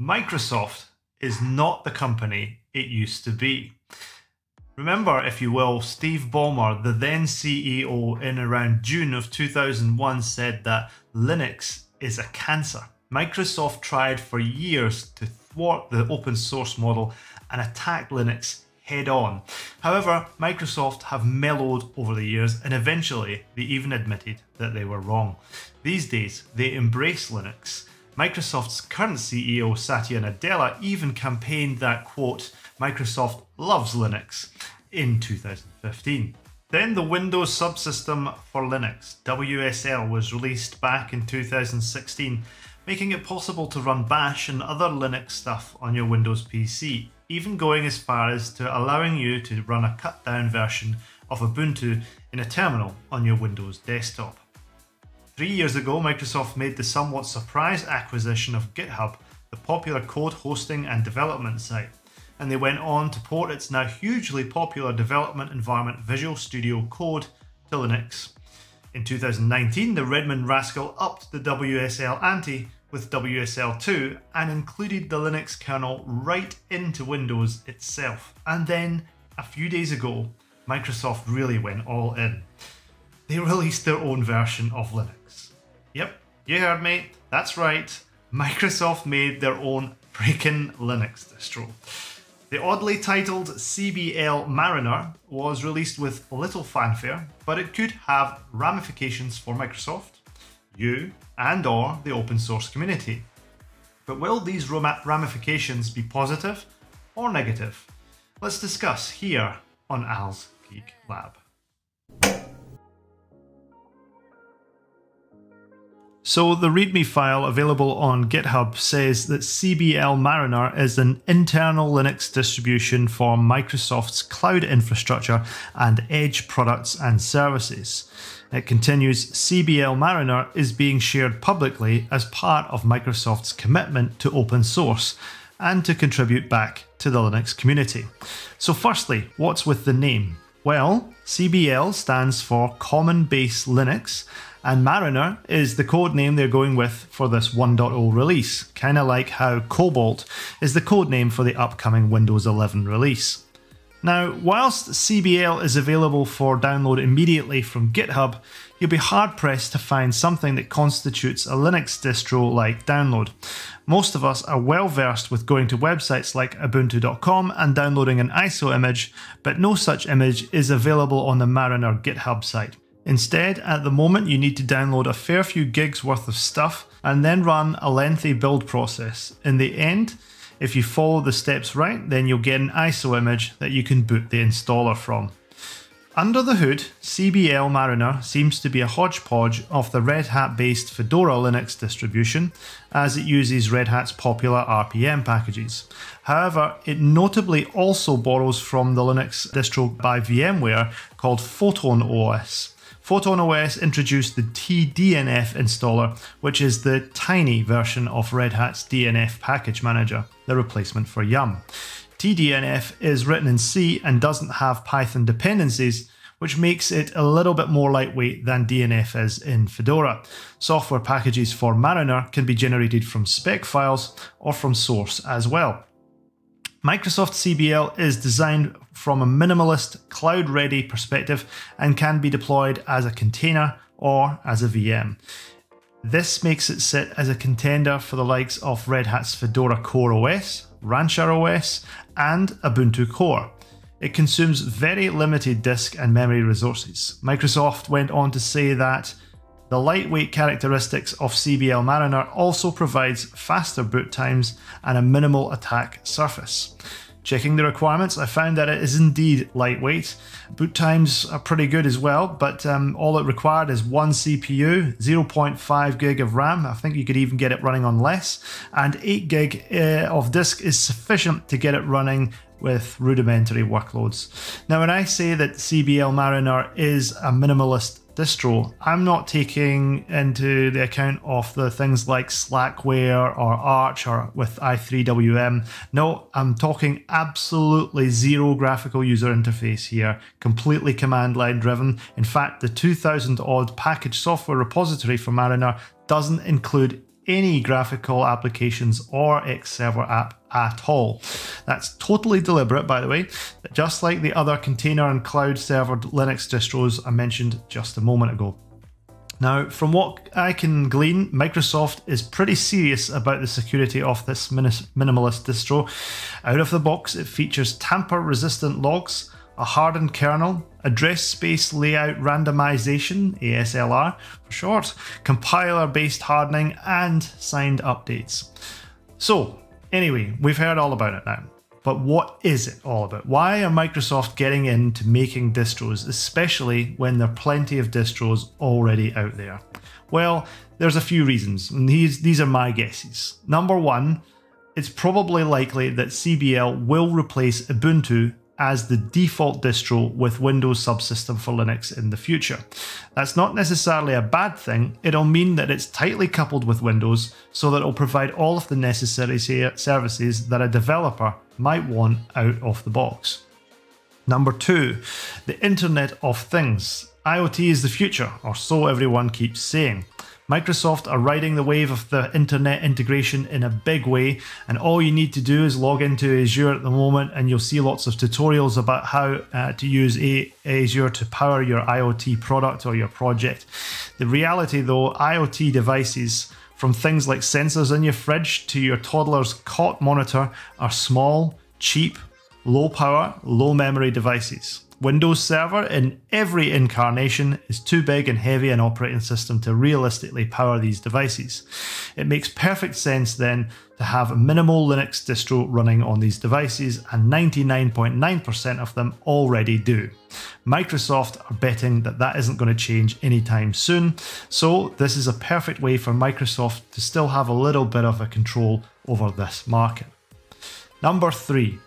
Microsoft is not the company it used to be. Remember, if you will, Steve Ballmer, the then CEO, in around June of 2001 said that Linux is a cancer. Microsoft tried for years to thwart the open source model and attack Linux head on. However, Microsoft have mellowed over the years and eventually they even admitted that they were wrong. These days, they embrace Linux. Microsoft's current CEO Satya Nadella even campaigned that quote, Microsoft loves Linux in 2015. Then the Windows subsystem for Linux, WSL, was released back in 2016, making it possible to run Bash and other Linux stuff on your Windows PC, even going as far as to allowing you to run a cut down version of Ubuntu in a terminal on your Windows desktop. Three years ago, Microsoft made the somewhat surprise acquisition of GitHub, the popular code hosting and development site, and they went on to port its now hugely popular development environment Visual Studio Code to Linux. In 2019, the Redmond rascal upped the WSL ante with WSL2 and included the Linux kernel right into Windows itself. And then, a few days ago, Microsoft really went all in. They released their own version of Linux. Yep, you heard me, that's right, Microsoft made their own freaking Linux distro. The oddly titled CBL Mariner was released with little fanfare, but it could have ramifications for Microsoft, you, and or the open source community. But will these ramifications be positive or negative? Let's discuss here on Al's Geek Lab. So the README file available on GitHub says that CBL Mariner is an internal Linux distribution for Microsoft's cloud infrastructure and edge products and services. It continues CBL Mariner is being shared publicly as part of Microsoft's commitment to open source and to contribute back to the Linux community. So firstly, what's with the name? Well, CBL stands for Common Base Linux and Mariner is the code name they're going with for this 1.0 release, kind of like how Cobalt is the code name for the upcoming Windows 11 release. Now, whilst CBL is available for download immediately from GitHub, you'll be hard pressed to find something that constitutes a Linux distro like download. Most of us are well versed with going to websites like ubuntu.com and downloading an ISO image, but no such image is available on the Mariner GitHub site. Instead, at the moment, you need to download a fair few gigs worth of stuff and then run a lengthy build process. In the end, if you follow the steps right, then you'll get an ISO image that you can boot the installer from. Under the hood, CBL Mariner seems to be a hodgepodge of the Red Hat based Fedora Linux distribution, as it uses Red Hat's popular RPM packages. However, it notably also borrows from the Linux distro by VMware called Photon OS. Photon OS introduced the tDNF installer, which is the tiny version of Red Hat's DNF package manager, the replacement for Yum. tDNF is written in C and doesn't have Python dependencies, which makes it a little bit more lightweight than DNF is in Fedora. Software packages for Mariner can be generated from spec files or from source as well. Microsoft CBL is designed from a minimalist, cloud ready perspective and can be deployed as a container or as a VM. This makes it sit as a contender for the likes of Red Hat's Fedora Core OS, Rancher OS, and Ubuntu Core. It consumes very limited disk and memory resources. Microsoft went on to say that the lightweight characteristics of CBL Mariner also provides faster boot times and a minimal attack surface. Checking the requirements, I found that it is indeed lightweight. Boot times are pretty good as well, but um, all it required is one CPU, 0.5 gig of RAM. I think you could even get it running on less, and 8 gig uh, of disk is sufficient to get it running with rudimentary workloads. Now, when I say that CBL Mariner is a minimalist distro, I'm not taking into the account of the things like Slackware or Arch or with i3WM. No, I'm talking absolutely zero graphical user interface here, completely command line driven. In fact, the 2000 odd package software repository for Mariner doesn't include any graphical applications or X Server app at all. That's totally deliberate, by the way, just like the other container and cloud server Linux distros I mentioned just a moment ago. Now, from what I can glean, Microsoft is pretty serious about the security of this minimalist distro. Out of the box, it features tamper resistant logs, a hardened kernel, address space layout randomization, ASLR for short, compiler based hardening, and signed updates. So, anyway, we've heard all about it now. But what is it all about? Why are Microsoft getting into making distros, especially when there are plenty of distros already out there? Well, there's a few reasons, and these, these are my guesses. Number one, it's probably likely that CBL will replace Ubuntu as the default distro with Windows subsystem for Linux in the future. That's not necessarily a bad thing, it'll mean that it's tightly coupled with Windows so that it'll provide all of the necessary services that a developer might want out of the box. Number two, the Internet of Things. IoT is the future, or so everyone keeps saying. Microsoft are riding the wave of the internet integration in a big way, and all you need to do is log into Azure at the moment, and you'll see lots of tutorials about how uh, to use a Azure to power your IoT product or your project. The reality, though, IoT devices from things like sensors in your fridge to your toddler's cot monitor are small, cheap, low power, low memory devices. Windows Server in every incarnation is too big and heavy an operating system to realistically power these devices. It makes perfect sense then to have a minimal Linux distro running on these devices, and 99.9% of them already do. Microsoft are betting that that isn't going to change anytime soon, so this is a perfect way for Microsoft to still have a little bit of a control over this market. Number three,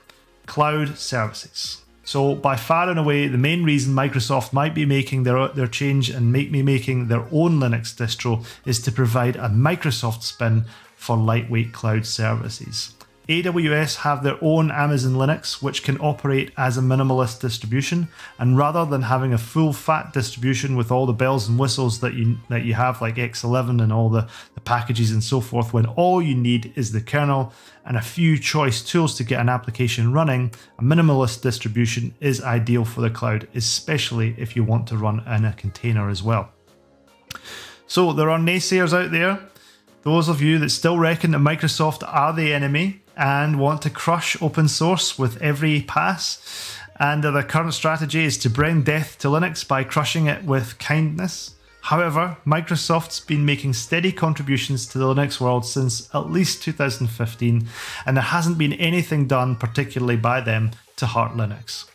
cloud services. So by far and away, the main reason Microsoft might be making their, their change and make me making their own Linux distro is to provide a Microsoft spin for lightweight cloud services. AWS have their own Amazon Linux, which can operate as a minimalist distribution. And rather than having a full fat distribution with all the bells and whistles that you that you have, like X11 and all the, the packages and so forth, when all you need is the kernel and a few choice tools to get an application running, a minimalist distribution is ideal for the cloud, especially if you want to run in a container as well. So there are naysayers out there those of you that still reckon that Microsoft are the enemy and want to crush open source with every pass. And their current strategy is to bring death to Linux by crushing it with kindness. However, Microsoft's been making steady contributions to the Linux world since at least 2015, and there hasn't been anything done particularly by them to hurt Linux.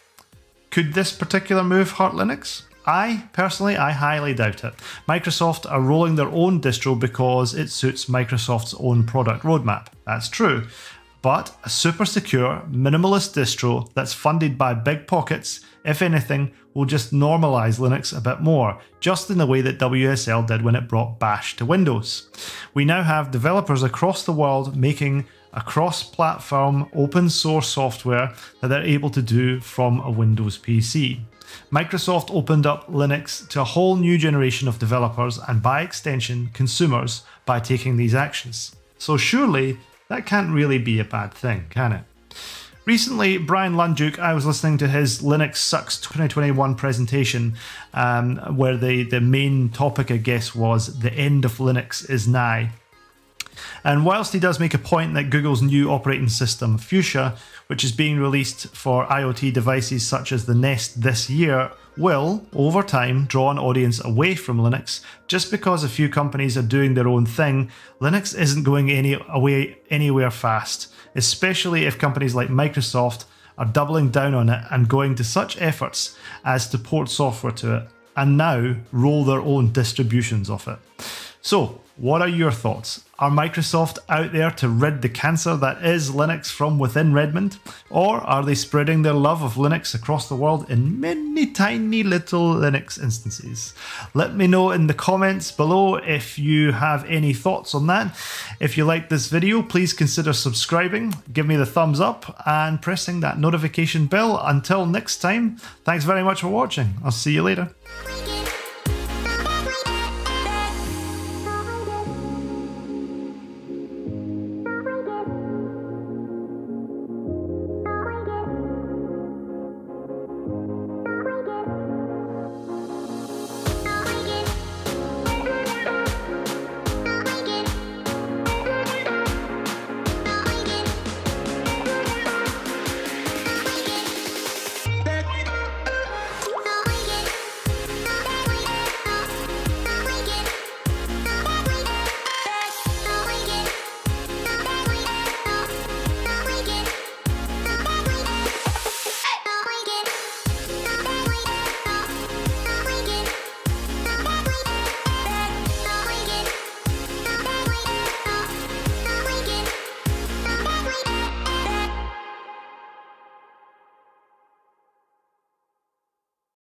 Could this particular move hurt Linux? I, personally, I highly doubt it. Microsoft are rolling their own distro because it suits Microsoft's own product roadmap. That's true but a super secure, minimalist distro that's funded by big pockets, if anything, will just normalize Linux a bit more, just in the way that WSL did when it brought Bash to Windows. We now have developers across the world making a cross platform open source software that they're able to do from a Windows PC. Microsoft opened up Linux to a whole new generation of developers and, by extension, consumers by taking these actions. So, surely that can't really be a bad thing, can it? Recently, Brian Lunduke, I was listening to his Linux Sucks 2021 presentation, um, where the, the main topic, I guess, was the end of Linux is nigh. And whilst he does make a point that Google's new operating system, Fuchsia, which is being released for IoT devices such as the Nest this year, will, over time, draw an audience away from Linux. Just because a few companies are doing their own thing, Linux isn't going any away anywhere fast, especially if companies like Microsoft are doubling down on it and going to such efforts as to port software to it and now roll their own distributions of it. So, what are your thoughts? Are Microsoft out there to rid the cancer that is Linux from within Redmond? Or are they spreading their love of Linux across the world in many tiny little Linux instances? Let me know in the comments below if you have any thoughts on that. If you liked this video, please consider subscribing, give me the thumbs up, and pressing that notification bell. Until next time, thanks very much for watching. I'll see you later.